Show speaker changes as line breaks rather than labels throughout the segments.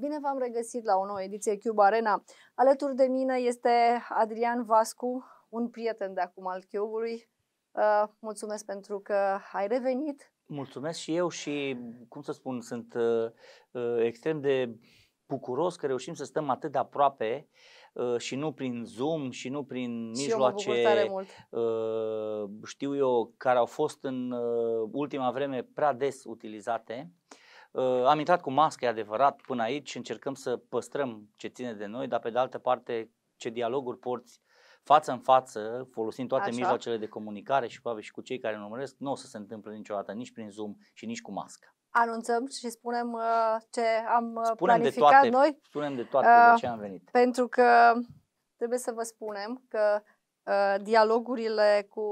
Bine v-am regăsit la o nouă ediție Cube Arena. Alături de mine este Adrian Vascu, un prieten de acum al Cube-ului. Uh, mulțumesc pentru că ai revenit.
Mulțumesc și eu și, cum să spun, sunt uh, uh, extrem de bucuros că reușim să stăm atât de aproape uh, și nu prin Zoom și nu prin
Și eu
mijloace,
mă bucur tare mult.
uh, știu eu, care au fost în uh, ultima vreme prea des utilizate. Uh, am intrat cu mască, e adevărat, până aici, încercăm să păstrăm ce ține de noi, dar pe de altă parte ce dialoguri porți față în față, folosind toate
Așa.
mijloacele de comunicare și probabil și cu cei care ne urmăresc, nu o să se întâmple niciodată nici prin Zoom și nici cu mască.
Anunțăm și spunem uh, ce am uh,
Spunem de
planificat
toate,
noi,
spunem de toate,
Uh,
de ce am venit.
pentru că trebuie să vă spunem că uh, dialogurile cu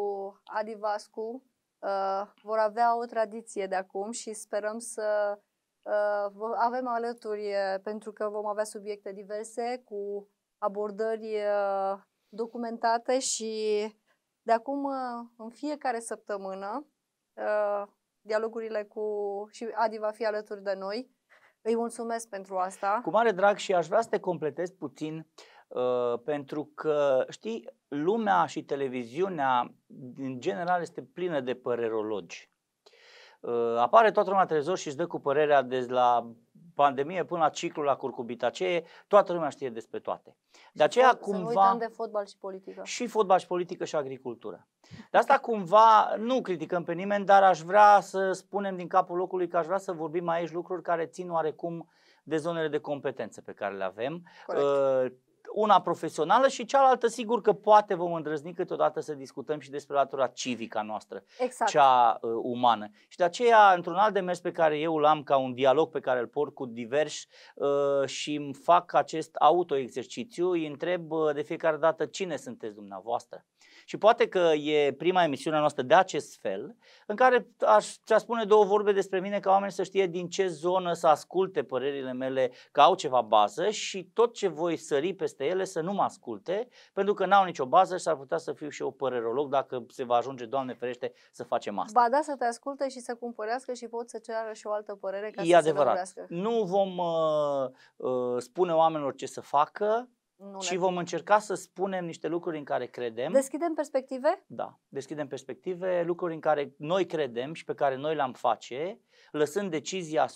Adi Vascu uh, vor avea o tradiție de acum și sperăm să uh, vă avem alături uh, pentru că vom avea subiecte diverse cu abordări uh, documentate și de acum uh, în fiecare săptămână uh, dialogurile cu și Adi va fi alături de noi. Îi mulțumesc pentru asta.
Cu mare drag și aș vrea să te completez puțin uh, pentru că, știi, lumea și televiziunea în general este plină de părerologi. Uh, apare toată lumea la televizor și își dă cu părerea de la pandemie până la ciclul la curcubitacee, toată lumea știe despre toate. De aceea
Să nu
cumva...
uităm de fotbal și politică.
și fotbal și politică și agricultură. De asta cumva nu criticăm pe nimeni, dar aș vrea să spunem din capul locului că aș vrea să vorbim aici lucruri care țin oarecum de zonele de competențe pe care le avem.
Corect.
Uh, Una profesională și cealaltă sigur că poate vom îndrăzni câteodată să discutăm și despre latura civică a noastră,
Exact.
cea uh, umană. Și de aceea, într-un alt demers pe care eu îl am ca un dialog pe care îl port cu diversi uh, și îmi fac acest autoexercițiu, îi întreb uh, de fiecare dată cine sunteți dumneavoastră. Și poate că e prima emisiune a noastră de acest fel, în care aș ți spune două vorbe despre mine ca oameni să știe din ce zonă să asculte părerile mele, că au ceva bază și tot ce voi sări peste ele să nu mă asculte, pentru că n-au nicio bază și s-ar putea să fiu și eu părerolog dacă se va ajunge, Doamne ferește, să facem asta.
Ba da, să te asculte și să cumpărească și pot să ceară și o altă părere ca
e
să
adevărat.
se lămurească.
Nu vom uh, uh, spune oamenilor ce să facă,
Nu
ci
ne...
vom încerca să spunem niște lucruri în care credem.
Deschidem perspective?
Da, deschidem perspective, lucruri în care noi credem și pe care noi le-am face, lăsând decizia 100%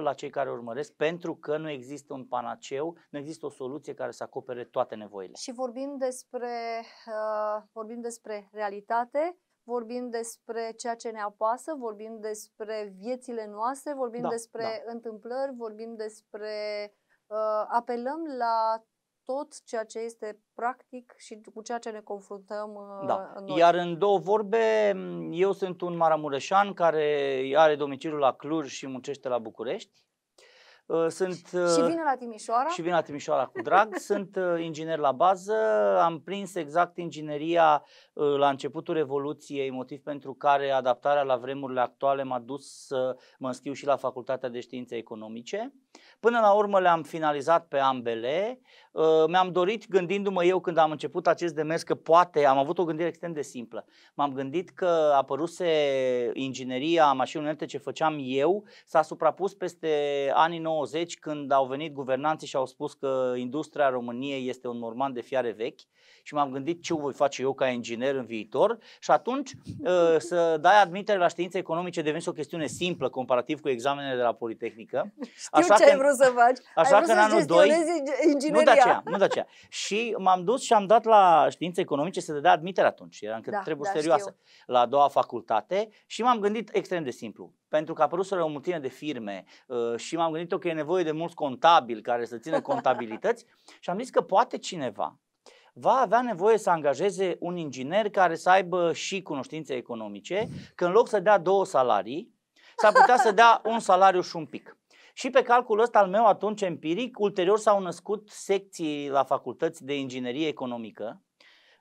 la cei care urmăresc, pentru că nu există un panaceu, nu există o soluție care să acopere toate nevoile.
Și vorbim despre, uh, vorbim despre realitate, vorbim despre ceea ce ne apasă, vorbim despre viețile noastre, vorbim
Da,
despre întâmplări, vorbim despre... Uh, apelăm la tot ceea ce este practic și cu ceea ce ne confruntăm uh,
Da.
noi.
Iar în două vorbe, m, eu sunt un maramureșan care are domiciliul la Cluj și muncește la București. Uh, Sunt
și
uh,
vine la Timișoara?
și vin la Timișoara cu drag. Sunt uh, inginer la bază, am prins exact ingineria uh, la începutul Revoluției, motiv pentru care adaptarea la vremurile actuale m-a dus să mă înscriu și la Facultatea de Științe Economice. Până la urmă le-am finalizat pe ambele. Uh, Mi-am dorit, gândindu-mă eu când am început acest demers, că poate, am avut o gândire extrem de simplă. M-am gândit că apăruse ingineria mașinilor unelte ce făceam eu, s-a suprapus peste anii 90 când au venit guvernanții și au spus că industria României este un morman de fiare vechi și m-am gândit ce voi face eu ca inginer în viitor și atunci uh, să dai admitere la științe economice devine o chestiune simplă comparativ cu examenele de la Politehnică.
Știu ce ai vrut să faci.
așa
ai vrut
că în
să
anul doi-
gestionezi
Nu
ingineria.
de aceea, nu de aceea. Și m-am dus și am dat la științe economice să dea admitere atunci. Era încă
Da,
treburi
da,
serioase la a doua facultate și m-am gândit extrem de simplu. Pentru că a apărut o mulțime de firme uh, și m-am gândit eu că e nevoie de mulți contabili care să țină contabilități și am zis că poate cineva va avea nevoie să angajeze un inginer care să aibă și cunoștințe economice, că în loc să dea două salarii, s-ar putea să dea un salariu și un pic. Și pe calculul ăsta al meu atunci empiric, ulterior s-au născut secții la facultăți de inginerie economică,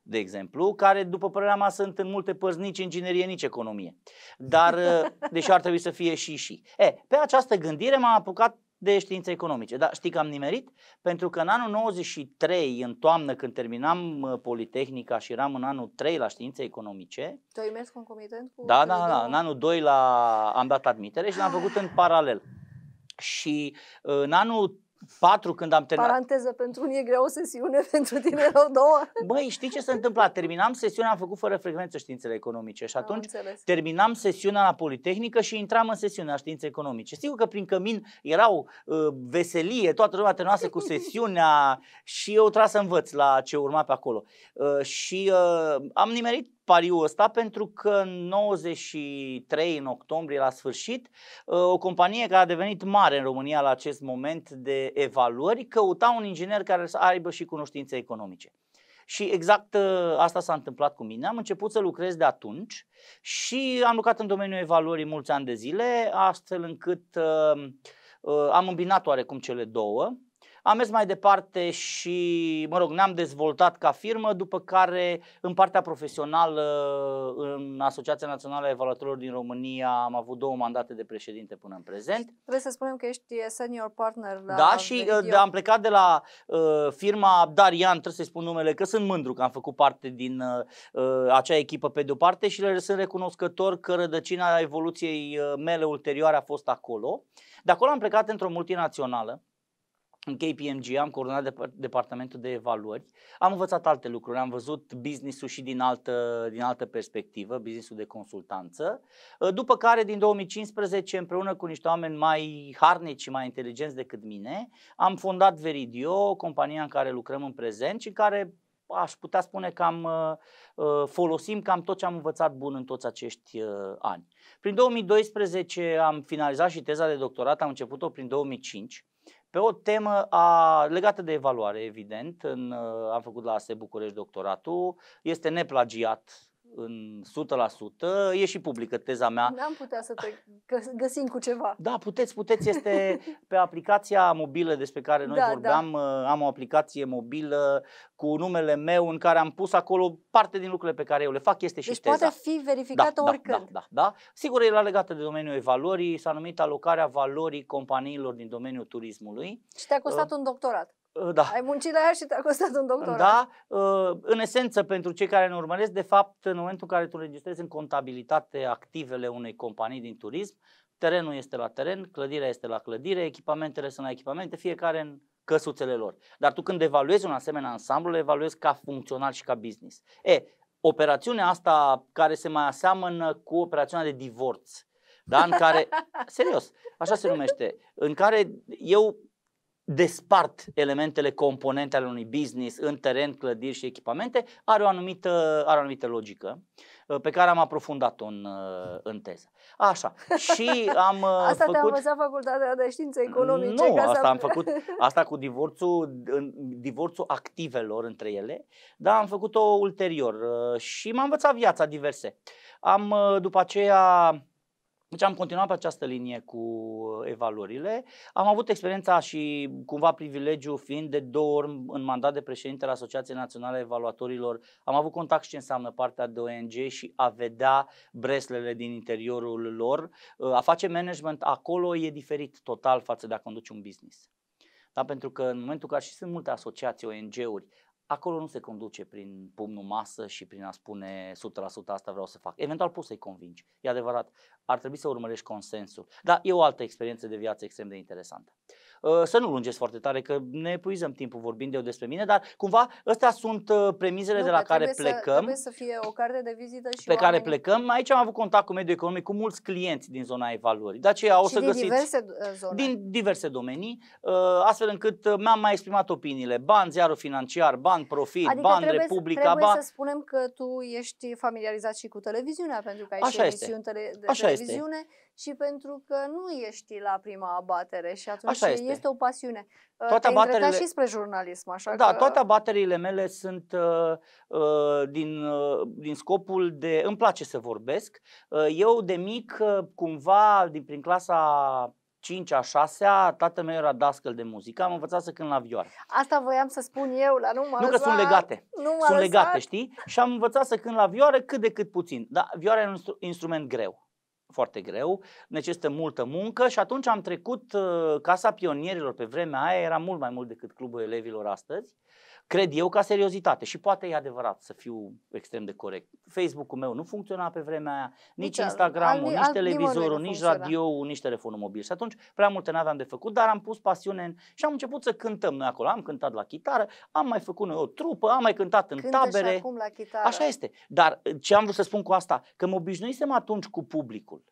de exemplu, care, după părerea mea, sunt în multe părți nici inginerie, nici economie. Dar, uh, deși ar trebui să fie și și. E, pe această gândire m-am apucat de științe economice. Dar știi că am nimerit? Pentru că în anul 93, în toamnă, când terminam uh, Politehnica și eram în anul 3 la științe economice,
Tu ai mers concomitent cu
da,
cele
da, da,
două?
în anul 2 la, am dat admitere și l-am făcut în paralel. Și uh, în anul 4 când am terminat...
Paranteză, pentru unii e greu o sesiune, pentru tine erau două.
Băi, știi ce se întâmpla? Terminam sesiunea, am făcut fără frecvență științele economice și atunci terminam sesiunea la Politehnică și intram în sesiunea științe economice. Sigur că prin cămin erau uh, veselie, toată lumea terminase cu sesiunea și eu trebuia să învăț la ce urma pe acolo. Uh, și uh, am nimerit pariul ăsta pentru că în 93, în octombrie, la sfârșit, uh, o companie care a devenit mare în România la acest moment de evaluări căuta un inginer care să aibă și cunoștințe economice. Și exact uh, asta s-a întâmplat cu mine. Am început să lucrez de atunci și am lucrat în domeniul evaluării mulți ani de zile, astfel încât uh, uh, am îmbinat oarecum cele două. Am mers mai departe și, mă rog, ne-am dezvoltat ca firmă, după care în partea profesională, în Asociația Națională a Evaluatorilor din România, am avut două mandate de președinte până în prezent.
Trebuie să spunem că ești senior partner la
Da, și uh, de, am plecat de la uh, firma Darian, trebuie să-i spun numele, că sunt mândru că am făcut parte din uh, uh acea echipă pe de-o parte și le sunt recunoscător că rădăcina evoluției uh, mele ulterioare a fost acolo. De acolo am plecat într-o multinațională în KPMG am coordonat de, departamentul de evaluări, am învățat alte lucruri, am văzut business-ul și din altă, din altă perspectivă, business-ul de consultanță, ă, după care din 2015 împreună cu niște oameni mai harnici și mai inteligenți decât mine, am fondat Veridio, compania în care lucrăm în prezent și în care aș putea spune că am, uh, folosim cam tot ce am învățat bun în toți acești uh, ani. Prin 2012 am finalizat și teza de doctorat, am început-o prin 2005 pe o temă a, legată de evaluare, evident. În, uh, am făcut la ASE București doctoratul. Este neplagiat în 100%. E și publică teza mea.
N-am putea să te găsim cu ceva.
Da, puteți, puteți. Este pe aplicația mobilă despre care noi da, da. vorbeam. Da. Am o aplicație mobilă cu numele meu în care am pus acolo parte din lucrurile pe care eu le fac. Este și
deci
teza.
poate fi verificată
da,
oricând.
Da, da, da, da. Sigur, e la legată de domeniul evaluării. S-a numit alocarea valorii companiilor din domeniul turismului.
Și te-a costat uh, un doctorat.
Uh, da.
Ai muncit la ea și te-a costat un doctorat.
Da, uh, în esență, pentru cei care ne urmăresc, de fapt, în momentul în care tu registrezi în contabilitate activele unei companii din turism, terenul este la teren, clădirea este la clădire, echipamentele sunt la echipamente, fiecare în căsuțele lor. Dar tu când evaluezi un asemenea ansamblu, le evaluezi ca funcțional și ca business. E, operațiunea asta care se mai aseamănă cu operațiunea de divorț, da? în care, serios, așa se numește, în care eu despart elementele, componente ale unui business în teren, clădiri și echipamente, are o anumită, are o anumită logică uh, pe care am aprofundat-o în, uh, în teză. Așa. Și am uh,
Asta
făcut...
te-a învățat facultatea de științe economice?
Nu, asta să... am făcut, asta cu divorțul, divorțul activelor între ele, dar am făcut-o ulterior și m-am învățat viața diverse. Am după aceea deci am continuat pe această linie cu evaluările. Am avut experiența și cumva privilegiu fiind de două ori în mandat de președinte la Asociația Națională a Evaluatorilor. Am avut contact și ce înseamnă partea de ONG și a vedea breslele din interiorul lor. A face management acolo e diferit total față de a conduce un business. Da? Pentru că în momentul în care și sunt multe asociații, ONG-uri, acolo nu se conduce prin pumnul masă și prin a spune 100% asta vreau să fac. Eventual poți să-i convingi. E adevărat, ar trebui să urmărești consensul. Dar e o altă experiență de viață extrem de interesantă. Uh, să nu lungesc foarte tare, că ne epuizăm timpul vorbind eu despre mine, dar cumva astea sunt uh, premizele nu, de la care plecăm. Să,
trebuie să fie o carte de vizită și
Pe oamenii... care plecăm. Aici am avut contact cu mediul economic, cu mulți clienți din zona evaluării. De aceea o
și
să
din
găsiți
diverse zone.
din diverse domenii, uh, astfel încât mi-am mai exprimat opiniile. Ban, ziarul financiar, ban, profit,
adică
ban,
trebuie,
Republica,
trebuie
ban...
să spunem că tu ești familiarizat și cu televiziunea, pentru că ai
Așa
și emisiuni
este.
de
Așa
televiziune.
Este
și pentru că nu ești la prima abatere și atunci
așa este.
este o pasiune.
Uh, toate
abaterile... și spre jurnalism, așa
Da,
că...
toate abaterile mele sunt uh, uh, din, uh, din scopul de... Îmi place să vorbesc. Uh, eu de mic, uh, cumva, din prin clasa 5-a, 6-a, tatăl meu era dascăl de muzică, am învățat să cânt la vioară.
Asta voiam să spun eu, la nu mă
Nu că sunt legate,
nu
sunt
lăsat.
legate, știi? Și am învățat să cânt la vioară cât de cât puțin. Dar vioara e un instrument greu foarte greu, necesită multă muncă și atunci am trecut uh, Casa Pionierilor pe vremea aia, era mult mai mult decât Clubul Elevilor astăzi, cred eu, ca seriozitate. Și poate e adevărat să fiu extrem de corect. Facebook-ul meu nu funcționa pe vremea aia, nici, nici Instagram-ul, nici televizorul, nici radio nici telefonul mobil. Și atunci prea multe n-aveam de făcut, dar am pus pasiune în... și am început să cântăm noi acolo. Am cântat la chitară, am mai făcut noi o trupă, am mai cântat în
Cântă
tabere.
Și acum la chitară.
Așa este. Dar ce am vrut să spun cu asta? Că mă obișnuisem atunci cu publicul.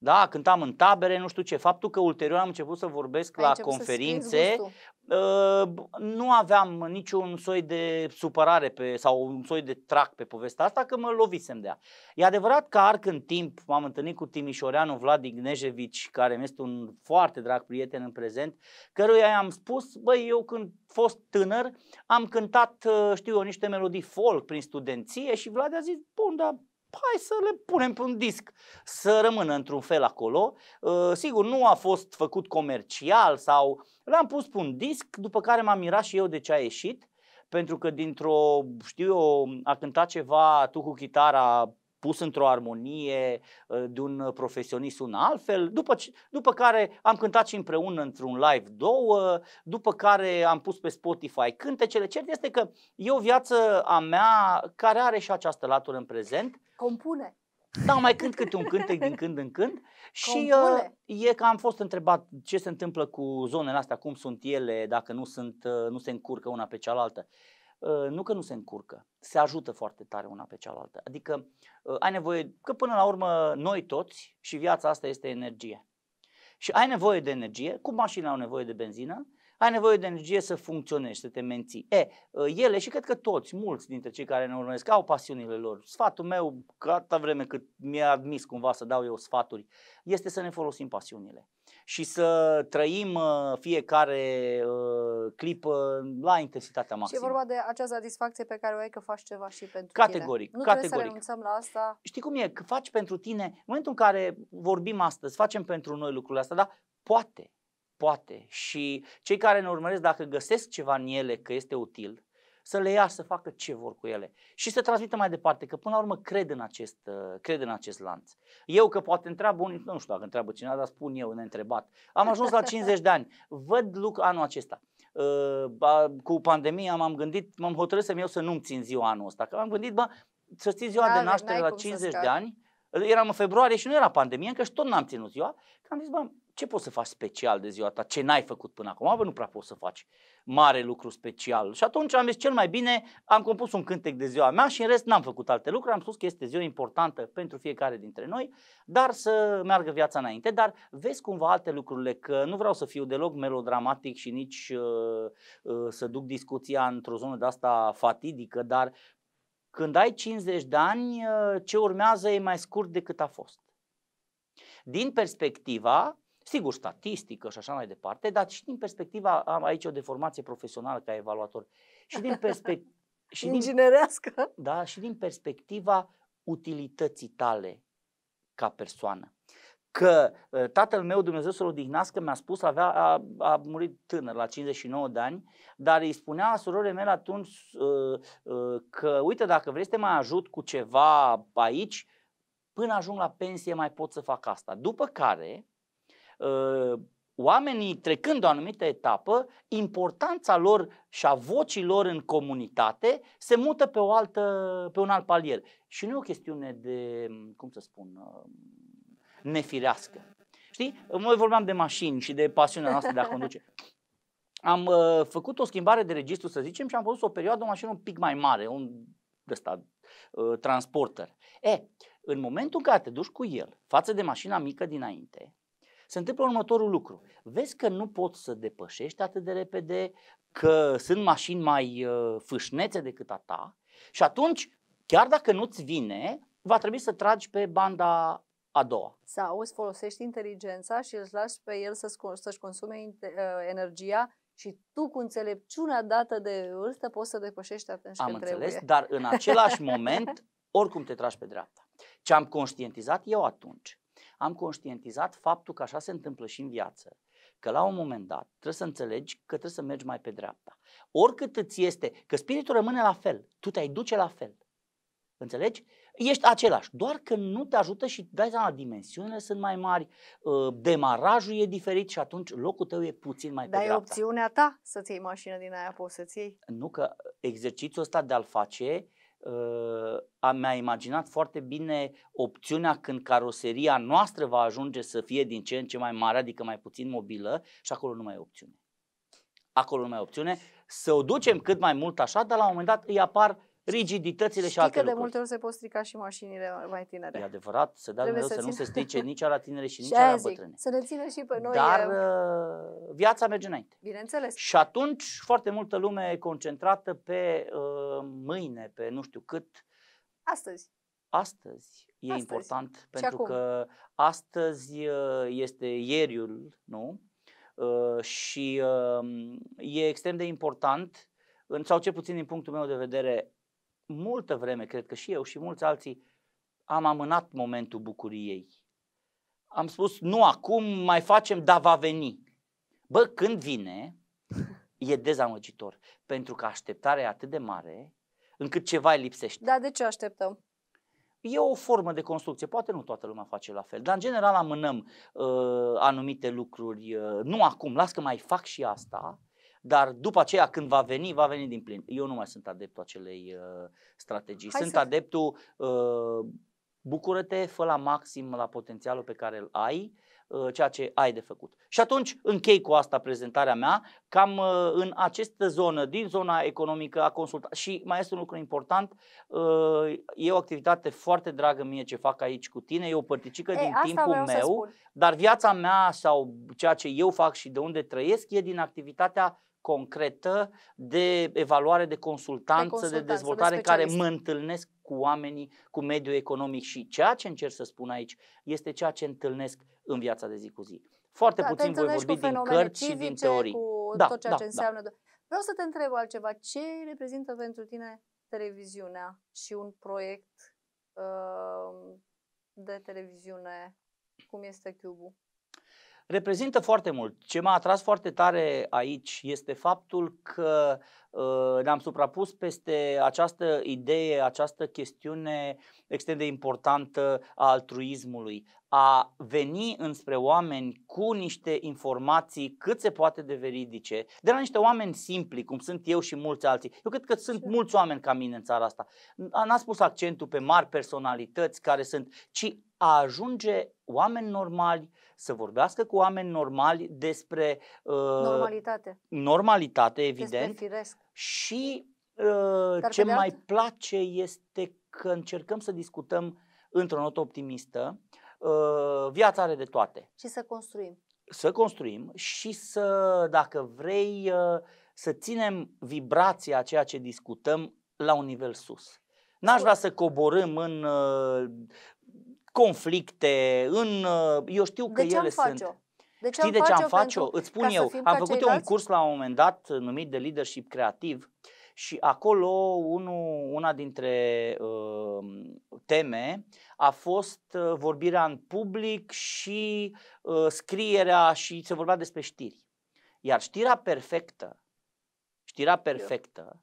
Da, cântam în tabere, nu știu ce. Faptul că ulterior am început să vorbesc
Ai
la
început să
conferințe,
gustul.
uh, nu aveam niciun soi de supărare pe, sau un soi de trac pe povestea asta, că mă lovisem de ea. E adevărat că arc în timp m-am întâlnit cu Timișoreanu Vlad Ignejevici, care mi este un foarte drag prieten în prezent, căruia i-am spus, băi, eu când fost tânăr am cântat, uh, știu eu, niște melodii folk prin studenție și Vlad a zis, bun, dar hai să le punem pe un disc, să rămână într-un fel acolo. Uh, sigur, nu a fost făcut comercial sau l-am pus pe un disc, după care m-am mirat și eu de ce a ieșit, pentru că dintr-o, știu eu, a cântat ceva tu cu chitara pus într-o armonie uh, de un profesionist un altfel, după, ce- după care am cântat și împreună într-un live două, după care am pus pe Spotify cântecele. Cert este că e o viață a mea care are și această latură în prezent,
Compune.
da, mai cânt câte un cântec din când în când și
Compune.
uh, e că am fost întrebat ce se întâmplă cu zonele astea, cum sunt ele, dacă nu, sunt, uh, nu se încurcă una pe cealaltă. Uh, nu că nu se încurcă, se ajută foarte tare una pe cealaltă. Adică uh, ai nevoie, că până la urmă noi toți și viața asta este energie. Și ai nevoie de energie, cum mașina au nevoie de benzină, ai nevoie de energie să funcționezi, să te menții. E, uh, ele și cred că toți, mulți dintre cei care ne urmăresc au pasiunile lor. Sfatul meu, că atâta vreme cât mi-a admis cumva să dau eu sfaturi, este să ne folosim pasiunile și să trăim uh, fiecare uh, clipă la intensitatea
Și e
maximă.
vorba de acea satisfacție pe care o ai că faci ceva și pentru
Categoric,
tine. Nu trebuie să
categoric.
renunțăm la asta.
Știi cum e? Că faci pentru tine, în momentul în care vorbim astăzi, facem pentru noi lucrurile astea, dar poate, poate. Și cei care ne urmăresc, dacă găsesc ceva în ele că este util, să le ia să facă ce vor cu ele și să transmită mai departe, că până la urmă cred în acest, uh, cred în acest lanț. Eu că poate întreabă unii, nu știu dacă întreabă cineva, dar spun eu neîntrebat. Am ajuns la 50 de ani, văd lucru anul acesta. Uh, ba- cu pandemia m-am gândit, m-am hotărât să-mi iau să nu-mi țin ziua anul ăsta, că m-am gândit, bă, să ții ziua de
N-ai-
naștere
n-ai
la
cum să
50 de
scapi.
ani, eram în februarie și nu era pandemie, încă și tot n-am ținut ziua, că am zis, bă, ce poți să faci special de ziua ta, ce n-ai făcut până acum, bă, nu prea poți să faci mare lucru special. Și atunci am zis, cel mai bine, am compus un cântec de ziua mea și în rest n-am făcut alte lucruri, am spus că este ziua importantă pentru fiecare dintre noi, dar să meargă viața înainte, dar vezi cumva alte lucrurile, că nu vreau să fiu deloc melodramatic și nici uh, uh, să duc discuția într-o zonă de asta fatidică, dar când ai 50 de ani, uh, ce urmează e mai scurt decât a fost. Din perspectiva, sigur, statistică și așa mai departe, dar și din perspectiva, am aici o deformație profesională ca evaluator, și din perspectiva, și din,
Inginerească.
da, și din perspectiva utilității tale ca persoană. Că uh, tatăl meu, Dumnezeu să-l odihnească, mi-a spus, avea, a, a murit tânăr, la 59 de ani, dar îi spunea surorii mele atunci uh, uh, că, uite, dacă vrei să te mai ajut cu ceva aici, până ajung la pensie mai pot să fac asta. După care, uh, oamenii trecând o anumită etapă, importanța lor și a vocii lor în comunitate se mută pe, o altă, pe un alt palier. Și nu e o chestiune de, cum să spun, uh, nefirească. Știi? Noi vorbeam de mașini și de pasiunea noastră de a conduce. Am uh, făcut o schimbare de registru, să zicem, și am văzut o perioadă o mașină un pic mai mare, un ăsta, uh, transporter. E, în momentul în care te duci cu el față de mașina mică dinainte, se întâmplă următorul lucru. Vezi că nu poți să depășești atât de repede, că sunt mașini mai uh, fâșnețe decât a ta și atunci, chiar dacă nu-ți vine, va trebui să tragi pe banda a doua.
Sau îți folosești inteligența și îl lași pe el să-ți, con- să-și consume inte- uh, energia și tu cu înțelepciunea dată de vârstă poți să depășești atunci
Am
când
înțeles,
trebuie.
dar în același moment, oricum te tragi pe dreapta. Ce am conștientizat eu atunci? Am conștientizat faptul că așa se întâmplă și în viață. Că la un moment dat trebuie să înțelegi că trebuie să mergi mai pe dreapta. Oricât îți este, că spiritul rămâne la fel, tu te-ai duce la fel. Înțelegi? Ești același, doar că nu te ajută și dai seama, dimensiunile sunt mai mari, uh, demarajul e diferit și atunci locul tău e puțin mai pe
Dar e
dreapta.
opțiunea ta să-ți iei mașină din aia, poți să-ți iei.
Nu că exercițiul ăsta de a-l face, uh, a, mi-a imaginat foarte bine opțiunea când caroseria noastră va ajunge să fie din ce în ce mai mare, adică mai puțin mobilă și acolo nu mai e opțiune. Acolo nu mai e opțiune. Să o ducem cât mai mult așa, dar la un moment dat îi apar rigiditățile și
Știi
alte
că de
lucruri.
multe ori se pot strica și mașinile mai tinere.
E adevărat, să dea
Trebuie
Dumnezeu să,
să
nu se
țin-
strice nici la tinere și nici
aia
la
zic,
bătrâne.
să ne țină și pe noi,
Dar
e,
uh, viața merge înainte.
bineînțeles.
Și atunci foarte multă lume e concentrată pe uh, mâine, pe nu știu cât.
Astăzi.
Astăzi e
Astăzi.
important pentru
acum.
că astăzi uh, este ieriul, nu? Uh, și uh, e extrem de important, în, sau cel puțin din punctul meu de vedere, multă vreme, cred că și eu și mulți alții, am amânat momentul bucuriei. Am spus, nu acum, mai facem, dar va veni. Bă, când vine, e dezamăgitor, pentru că așteptarea e atât de mare, încât ceva îi lipsește.
Dar de ce așteptăm?
E o formă de construcție, poate nu toată lumea face la fel, dar în general amânăm uh, anumite lucruri, uh, nu acum, las că mai fac și asta, dar după aceea când va veni, va veni din plin. Eu nu mai sunt adeptul acelei uh, strategii,
Hai
sunt
să-
adeptul uh, bucură-te, fă la maxim la potențialul pe care îl ai, uh, ceea ce ai de făcut. Și atunci închei cu asta prezentarea mea, cam uh, în această zonă, din zona economică a consultat. Și mai este un lucru important, uh, e o activitate foarte dragă mie ce fac aici cu tine, e o părticică
E,
din
asta
timpul
vreau să
meu,
spun.
dar viața mea sau ceea ce eu fac și de unde trăiesc e din activitatea concretă de evaluare, de consultanță, de,
consultanță, de
dezvoltare care mă
specialist.
întâlnesc cu oamenii, cu mediul economic și ceea ce încerc să spun aici este ceea ce întâlnesc în viața de zi cu zi. Foarte
Da, te
puțin voi
întâlnești
vorbi
cu
din
fenomene
cărți și din
civice,
teorii.
Cu
Da,
tot ceea
da,
ce
da.
înseamnă. Vreau să te întreb altceva. Ce reprezintă pentru tine televiziunea și un proiect uh, de televiziune cum este Cube-ul?
Reprezintă foarte mult. Ce m-a atras foarte tare aici este faptul că uh, ne-am suprapus peste această idee, această chestiune extrem de importantă a altruismului, a veni înspre oameni cu niște informații cât se poate de veridice, de la niște oameni simpli, cum sunt eu și mulți alții. Eu cred că sunt
Și-
mulți oameni ca mine în țara asta. N-a spus accentul pe mari personalități care sunt, ci a ajunge oameni normali, să vorbească cu oameni normali despre uh,
Normalitate.
normalitate,
Este
evident,
firesc.
și uh,
Dar
ce
pe de
mai
altă-
place este că încercăm să discutăm într-o notă optimistă. Uh, viața are de toate.
Și să construim.
Să construim și să, dacă vrei, uh, să ținem vibrația a ceea ce discutăm la un nivel sus. N-aș vrea să coborâm în uh, conflicte, în. uh, Eu știu că
De ce
ele
am
sunt.
face-o? De ce
Știi de ce am face-o?
pentru-
Îți spun
ca să
eu.
fim
Am
ca
făcut eu un
ceilalți?
curs la un moment dat numit de leadership creativ și acolo unul, una dintre uh, teme a fost uh, vorbirea în public și uh, scrierea și se vorbea despre știri. Iar știrea perfectă, știrea perfectă,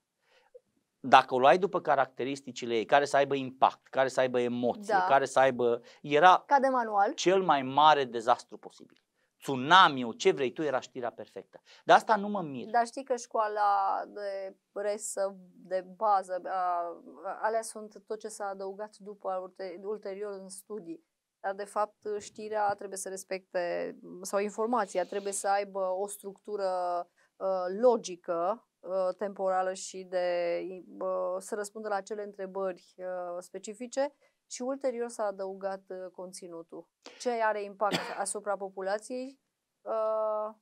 dacă o luai după caracteristicile ei, care să aibă impact, care să aibă emoție,
Da.
care să aibă... Era
Ca de manual.
cel mai mare dezastru posibil. Tsunamiul, ce vrei tu, era știrea perfectă. De asta nu mă mir.
Dar știi că școala de presă, de bază, a, alea sunt tot ce s-a adăugat după, urte- ulterior în studii. Dar, de fapt, știrea trebuie să respecte, sau informația trebuie să aibă o structură uh, logică, uh, temporală și de uh, să răspundă la acele întrebări uh, specifice și ulterior s-a adăugat uh, conținutul. Ce are impact asupra populației? Uh,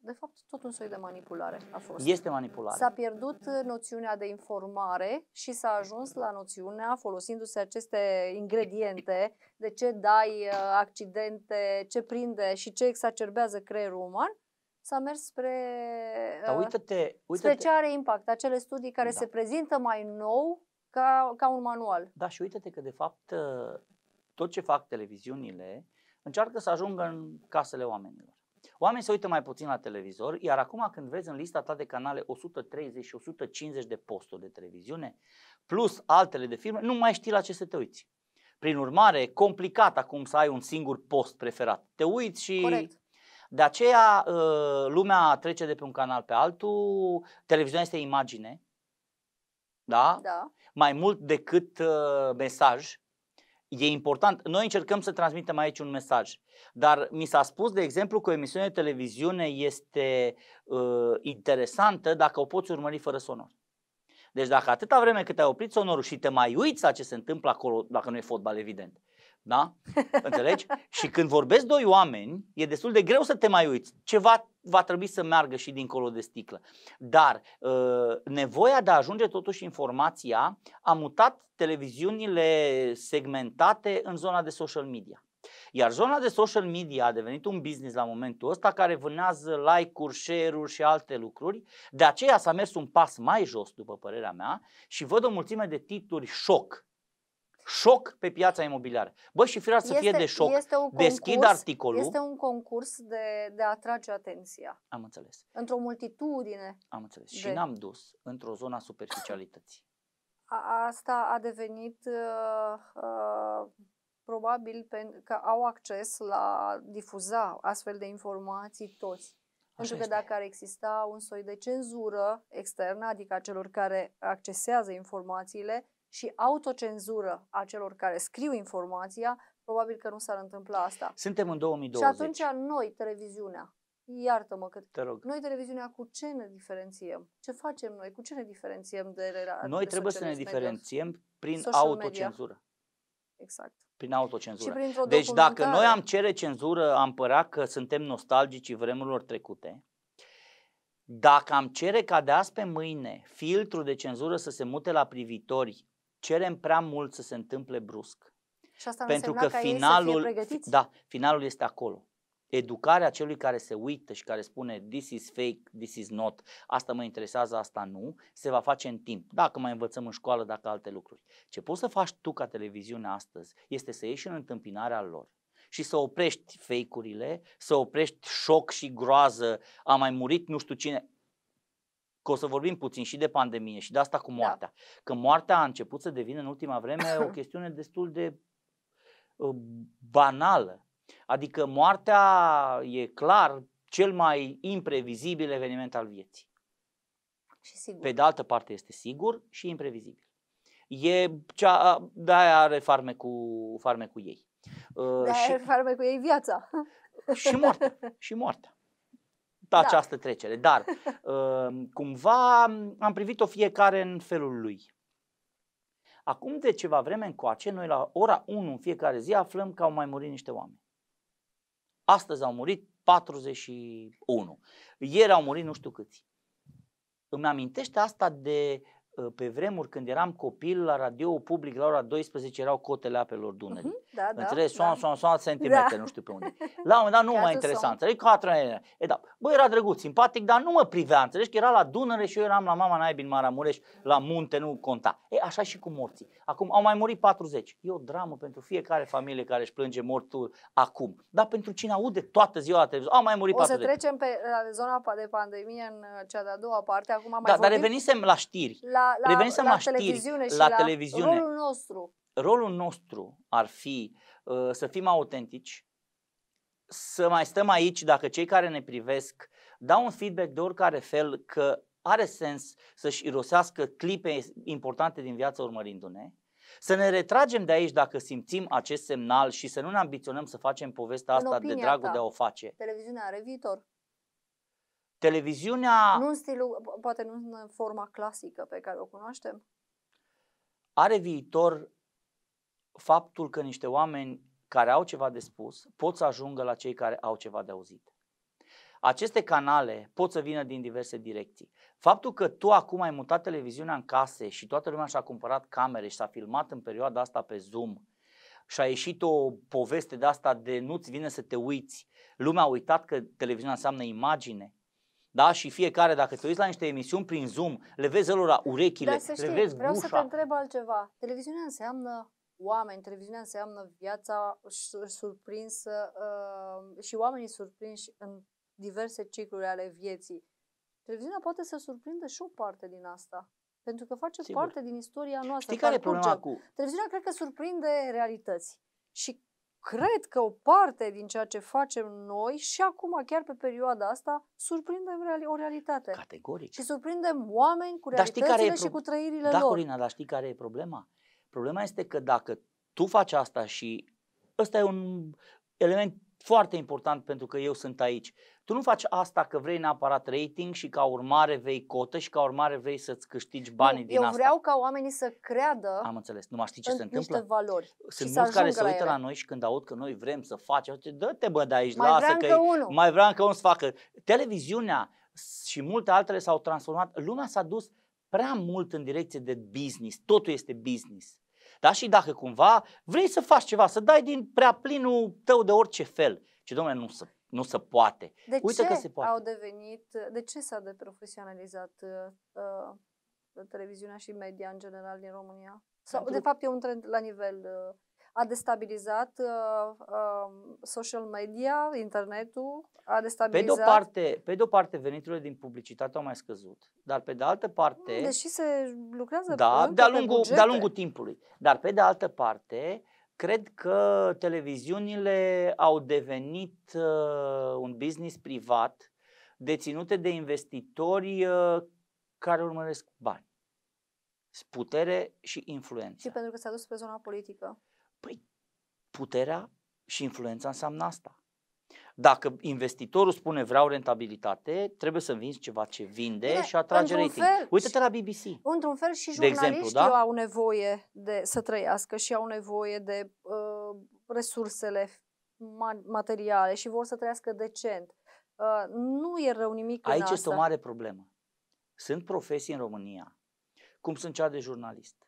de fapt, tot un soi de manipulare a fost.
Este manipulare.
S-a pierdut uh, noțiunea de informare și s-a ajuns la noțiunea, folosindu-se aceste ingrediente, de ce dai uh, accidente, ce prinde și ce exacerbează creierul uman, s-a mers spre,
Dar
uh,
uită-te,
spre
uită-te,
ce are impact. Acele studii care
Da.
se prezintă mai nou ca, ca un manual.
da, și uită-te că de fapt ă, tot ce fac televiziunile încearcă să ajungă în casele oamenilor. Oamenii se uită mai puțin la televizor, iar acum când vezi în lista ta de canale 130 și 150 de posturi de televiziune, plus altele de filme, nu mai știi la ce să te uiți. Prin urmare, complicat acum să ai un singur post preferat. Te uiți și...
Corect.
De aceea uh, lumea trece de pe un canal pe altul, televiziunea este imagine, da?
Da.
mai mult decât uh, mesaj. E important. Noi încercăm să transmitem aici un mesaj. Dar mi s-a spus, de exemplu, că o emisiune de televiziune este uh, interesantă dacă o poți urmări fără sonor. Deci dacă atâta vreme cât ai oprit sonorul și te mai uiți la ce se întâmplă acolo, dacă nu e fotbal, evident, da? Înțelegi? și când vorbesc doi oameni, e destul de greu să te mai uiți. Ceva va trebui să meargă și dincolo de sticlă. Dar uh, nevoia de a ajunge totuși informația a mutat televiziunile segmentate în zona de social media. Iar zona de social media a devenit un business la momentul ăsta care vânează like-uri, share-uri și alte lucruri. De aceea s-a mers un pas mai jos, după părerea mea, și văd o mulțime de titluri șoc. Șoc pe piața imobiliară. Bă, și firar să fie de șoc.
Este un
Deschid
concurs,
articolul.
Este un concurs de, de a atrage atenția.
Am înțeles,
Într-o multitudine.
am înțeles. Și
De-
n-am dus într-o zona a superficialității.
A, asta a devenit uh, uh, probabil pen, că au acces la difuza astfel de informații toți. Pentru că
este.
dacă ar exista un soi de cenzură externă, adică a celor care accesează informațiile și autocenzură a celor care scriu informația, probabil că nu s-ar întâmpla asta.
Suntem în
Și
2020.
atunci noi, televiziunea, iartă-mă că
Te rog.
noi, televiziunea, cu ce ne diferențiem? Ce facem noi? Cu ce ne diferențiem de rela-
Noi
de
trebuie să ne
socialist media?
diferențiem prin
Social media.
autocenzură.
Exact.
Prin
Și
autocenzură.
printr-o
Deci dacă
documentare.
noi am cere cenzură, am părea că suntem nostalgici vremurilor trecute. Dacă am cere ca de azi pe mâine filtrul de cenzură să se mute la privitori, cerem prea mult să se întâmple brusc.
Și asta
Pentru
însemna
că
ca ei să
finalul,
fie pregătiți?
da, finalul este acolo. Educarea celui care se uită și care spune this is fake, this is not, asta mă interesează, asta nu, se va face în timp. Dacă mai învățăm în școală, dacă alte lucruri. Ce poți să faci tu ca televiziune astăzi este să ieși în întâmpinarea lor și să oprești fake-urile, să oprești șoc și groază, a mai murit nu știu cine. Că o să vorbim puțin și de pandemie și de asta cu moartea. Că moartea a început să devină în ultima vreme o chestiune destul de uh, banală. Adică moartea e clar cel mai imprevizibil eveniment al vieții.
Și sigur.
Pe de altă parte este sigur și imprevizibil. E cea, de-aia are farmecul, farmecul ei. Uh,
de
și,
aia farme cu ei viața.
și moartea. Și moartea.
Da.
Această trecere. Dar uh, cumva am privit-o fiecare în felul lui. Acum de ceva vreme încoace, noi la ora 1 în fiecare zi aflăm că au mai murit niște oameni. Astăzi au murit 41. Ieri au murit nu știu câți. Îmi amintește asta de uh, pe vremuri când eram copil la radio public la ora 12 erau cotele apelor Dunării.
Mhm, Da, da.
Înțelegi?
da.
Soan, soan, soan, centimetri,
Da.
nu știu pe unde. La un moment dat nu
Chiar
mai
tu
interesant.
son.
Înțelegi? Catru ani. E, da. Bă, era drăguț, simpatic, dar nu mă privea. Înțelegi? Că era la Dunăre și eu eram la mama Naibii în Maramureș, la munte, nu conta. E, așa și cu morții. Acum au mai murit 40. E o dramă pentru fiecare familie care își plânge mortul acum. Dar pentru cine aude toată ziua la televizor, au mai murit
O să
40.
trecem pe la zona pa- de pandemie în uh, cea de-a doua parte. Acum mai
da, dar
vorbim
revenisem la știri.
la, la,
revenisem
la,
la știri,
televiziune și
la
la,
televiziune.
rolul nostru.
rolul nostru ar fi uh, să fim autentici, să mai stăm aici dacă cei care ne privesc dau un feedback de oricare fel că are sens să-și irosească clipe importante din viața urmărindu-ne, să ne retragem de aici dacă simțim acest semnal și să nu ne ambiționăm să facem povestea
În
asta de
opinia
dragul
ta.
de a o face.
Televiziunea are viitor.
Televiziunea
Nu în stilul, po- poate nu în forma clasică pe care o cunoaștem.
are viitor faptul că niște oameni care au ceva de spus pot să ajungă la cei care au ceva de auzit. Aceste canale pot să vină din diverse direcții. Faptul că tu acum ai mutat televiziunea în case și toată lumea și-a cumpărat camere și s-a filmat în perioada asta pe Zoom și a ieșit o poveste de asta de nu-ți vine să te uiți, lumea a uitat că televiziunea înseamnă imagine, da? Și fiecare, dacă te uiți la niște emisiuni prin Zoom, le vezi lor urechile,
Dar să
le
știi,
vezi
vreau
gușa.
să te întreb altceva. Televiziunea înseamnă oameni, televiziunea înseamnă viața s- surprinsă uh, și oamenii surprinși în diverse cicluri ale vieții. Televiziunea poate să surprindă și o parte din asta. Pentru că face
Sigur.
parte din istoria noastră.
Știi care e problema
parcurgem.
cu...
Televiziunea cred că surprinde realități. Și cred că o parte din ceea ce facem noi și acum, chiar pe perioada asta, surprindem reali- o realitate.
Categoric.
Și surprindem oameni cu
Dar știi care e
realitățile și
pro-
cu trăirile
Da,
lor.
Corina, dar știi care e problema? Problema este că dacă tu faci asta și ăsta e un element foarte important pentru că eu sunt aici. Tu nu faci asta că vrei neapărat rating și ca urmare vrei cotă și ca urmare vrei să-ți câștigi banii
nu,
din
eu
asta.
vreau ca oamenii să creadă
Am înțeles. Nu mai știi ce
în
se
niște
întâmplă?
valori.
Sunt
și să
mulți care se
ajungă la
uită la,
ele.
noi și când aud că noi vrem să facem, zice, dă-te bă de aici,
Mai
lasă
vrea
că
încă
e-
unul.
mai vrea încă unul să facă. Televiziunea și multe altele s-au transformat. Lumea s-a dus prea mult în direcție de business. Totul este business. Da? Și dacă cumva vrei să faci ceva, să dai din prea plinul tău de orice fel, ce domnule nu se, nu se poate.
De
Uite
ce
că se poate.
au devenit, de ce s-a deprofesionalizat uh, uh, televiziunea și media în general din România? Sau,
Pentru-
de fapt, e un trend la nivel... Uh, a destabilizat uh, uh, social media, internetul, a
Pe de,
destabilizat...
o parte, pe de o parte, veniturile din publicitate au mai scăzut, dar pe de altă parte...
Deși se lucrează
Da,
încă
de-a
pe
lungul,
bugete.
de-a lungul timpului. Dar pe de altă parte, cred că televiziunile au devenit uh, un business privat deținute de investitori uh, care urmăresc bani, putere și influență.
Și pentru că s-a dus pe zona politică.
Păi, puterea și influența înseamnă asta. Dacă investitorul spune vreau rentabilitate, trebuie să vinzi ceva ce vinde
Bine,
și atrage
într-un
rating.
fel,
Uite-te la BBC.
Într-un fel și
De exemplu,
jurnaliștii
da?
au nevoie de să trăiască și au nevoie de uh, resursele ma- materiale și vor să trăiască decent. Uh, nu e rău nimic în
Aici
asta.
este o mare problemă. Sunt profesii în România, cum sunt cea de jurnalist.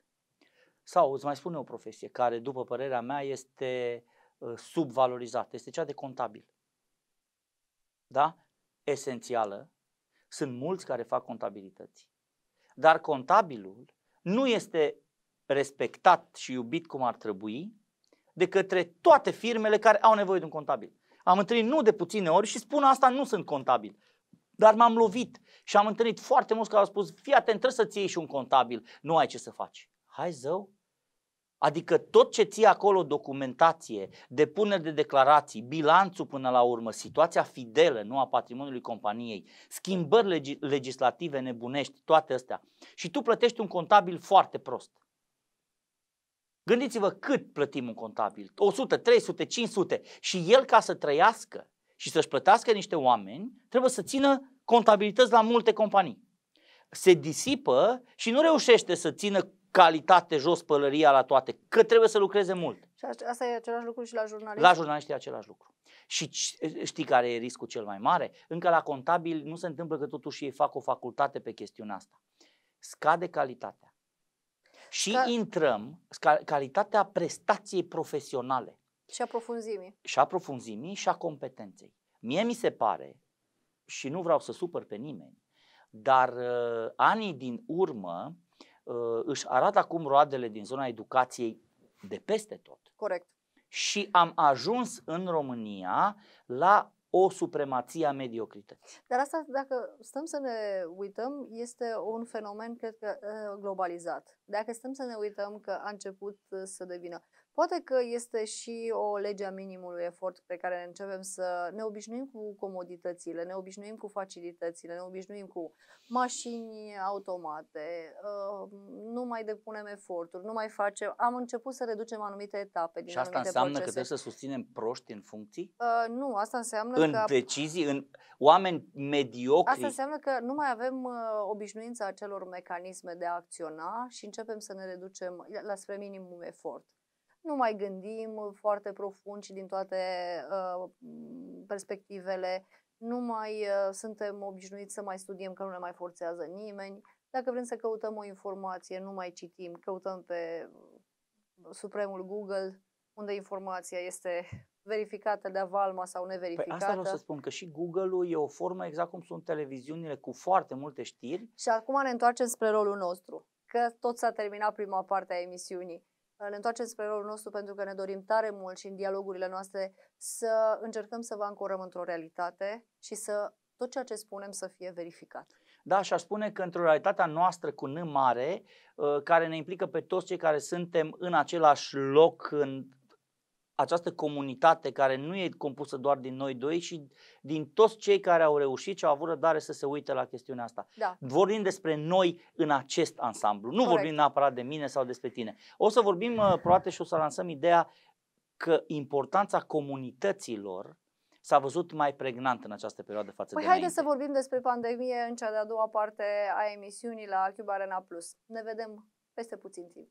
Sau, îți mai spune o profesie care, după părerea mea, este uh, subvalorizată. Este cea de contabil. Da? Esențială. Sunt mulți care fac contabilități. Dar contabilul nu este respectat și iubit cum ar trebui de către toate firmele care au nevoie de un contabil. Am întâlnit nu de puține ori și spun asta, nu sunt contabil. Dar m-am lovit și am întâlnit foarte mulți care au spus, fii atent, trebuie să-ți iei și un contabil, nu ai ce să faci. Hai zău! Adică tot ce ții acolo, documentație, depuneri de declarații, bilanțul până la urmă, situația fidelă, nu a patrimoniului companiei, schimbări legi- legislative nebunești, toate astea. Și tu plătești un contabil foarte prost. Gândiți-vă cât plătim un contabil, 100, 300, 500 și el ca să trăiască și să-și plătească niște oameni, trebuie să țină contabilități la multe companii. Se disipă și nu reușește să țină calitate jos pălăria la toate, că trebuie să lucreze mult.
Și asta- asta e același lucru și la jurnaliști.
La jurnaliști e același lucru. Și ci- știi care e riscul cel mai mare? Încă la contabil nu se întâmplă că totuși ei fac o facultate pe chestiunea asta. Scade calitatea. Și
Ca-
intrăm, sca- calitatea prestației profesionale
Și a profunzimii.
și a profunzimii și a competenței. Mie mi se pare, și nu vreau să supăr pe nimeni, dar uh, anii din urmă uh, își arată acum roadele din zona educației de peste tot.
Corect.
Și am ajuns în România la o supremație a mediocrității.
Dar asta, dacă stăm să ne uităm, este un fenomen, cred că, uh, globalizat. Dacă stăm să ne uităm că a început uh, să devină. Poate că este și o lege a minimului efort pe care începem să ne obișnuim cu comoditățile, ne obișnuim cu facilitățile, ne obișnuim cu mașini automate, uh, nu mai depunem eforturi, nu mai facem. Am început să reducem anumite etape din
și asta
anumite
înseamnă
procese.
că trebuie să susținem proști în funcții,
Uh, nu, asta înseamnă
în
că
decizii, în oameni mediocri.
Asta înseamnă că nu mai avem uh, obișnuința acelor mecanisme de a acționa și începem să ne reducem la spre minimum efort. Nu mai gândim foarte profund și din toate uh, perspectivele, nu mai uh, suntem obișnuiți să mai studiem că nu ne mai forțează nimeni. Dacă vrem să căutăm o informație, nu mai citim, căutăm pe supremul Google, unde informația este verificată de Avalma sau
Păi
neverificată.
asta vreau să spun, că și Google-ul e o formă exact cum sunt televiziunile cu foarte multe știri.
Și acum ne întoarcem spre rolul nostru, că tot s-a terminat prima parte a emisiunii. Ne întoarcem spre rolul nostru pentru că ne dorim tare mult și în dialogurile noastre să încercăm să vă ancorăm într-o realitate și să tot ceea ce spunem să fie verificat.
Da, și aș spune că într-o realitatea noastră cu N mare, uh, care ne implică pe toți cei care suntem în același loc, în această comunitate care nu e compusă doar din noi doi și din toți cei care au reușit și au avut răbdare să se uite la chestiunea asta.
Da.
Vorbim despre noi în acest ansamblu, nu
Corect.
vorbim neapărat de mine sau despre tine. O să vorbim, uh, probabil și o să lansăm ideea că importanța comunităților s-a văzut mai pregnant în această perioadă față
Păi
de
haideți să
înainte.
vorbim despre pandemie în cea de-a doua parte a emisiunii la Cube Arena Plus. Ne vedem peste puțin timp.